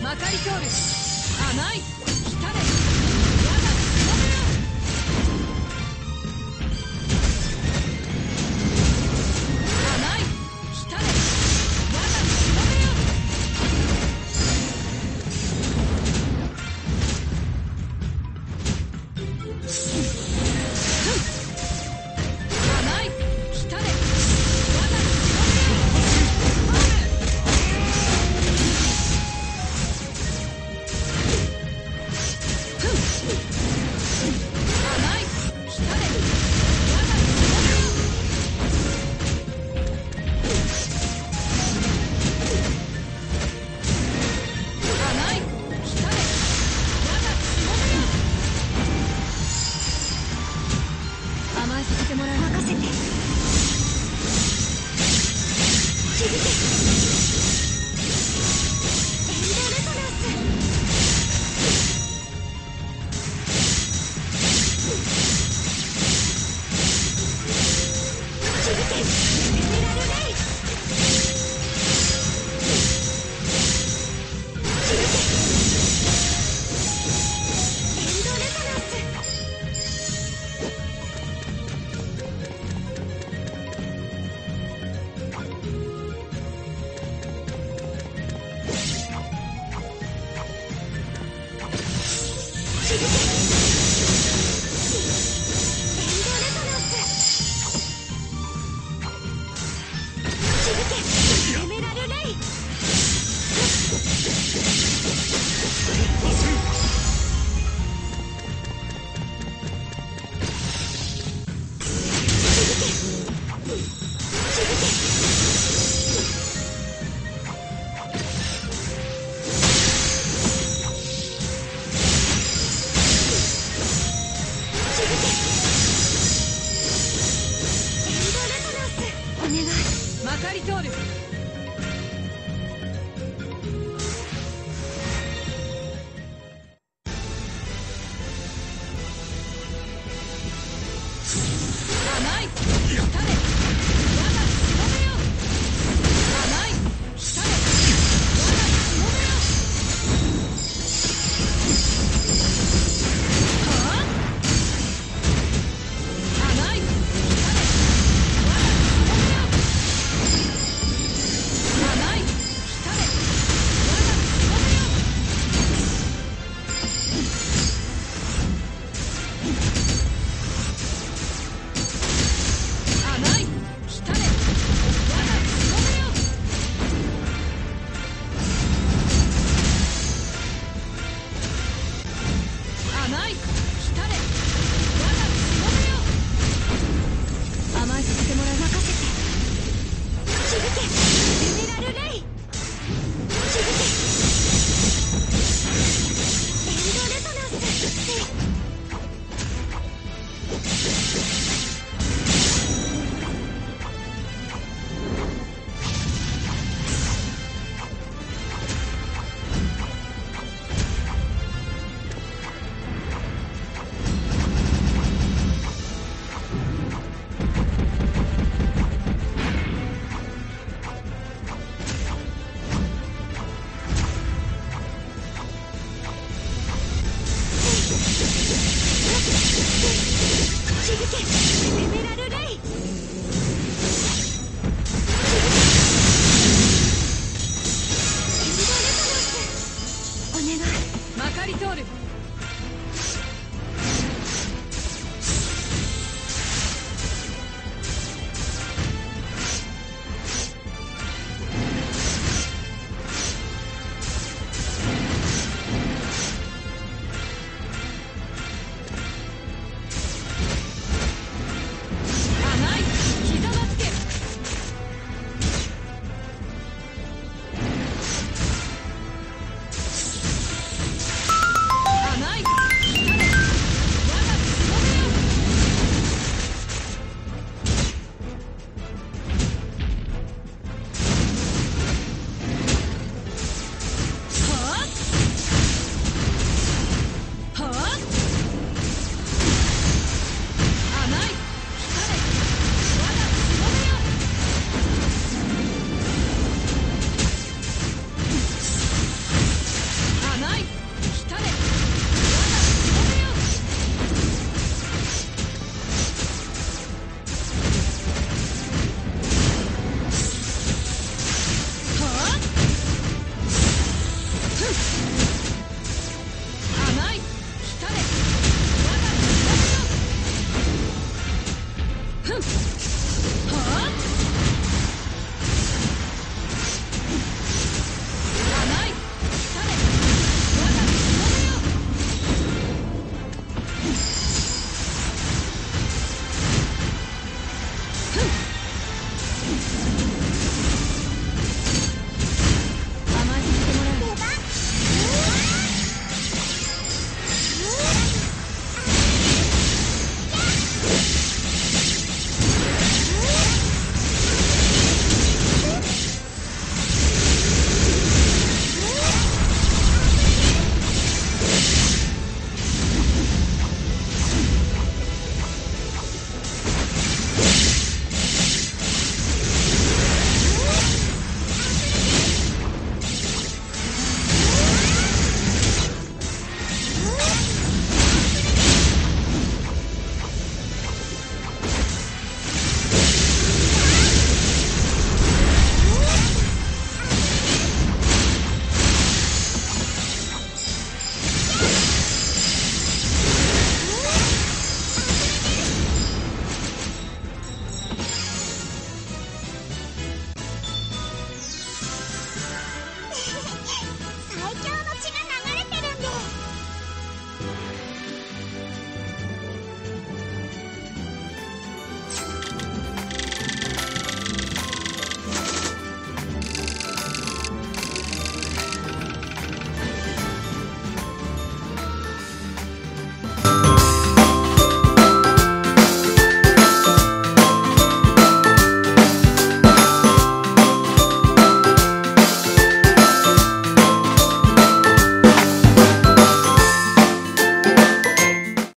まかり通る甘い。任せて。けかり通る甘い。続けミネラルレイ